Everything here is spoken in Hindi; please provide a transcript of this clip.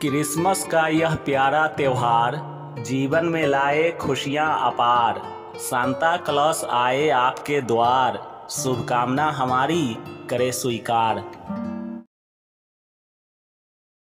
क्रिसमस का यह प्यारा त्यौहार जीवन में लाए खुशियाँ अपार। सांता क्लॉस आए आपके द्वार। शुभकामना हमारी, करे स्वीकार।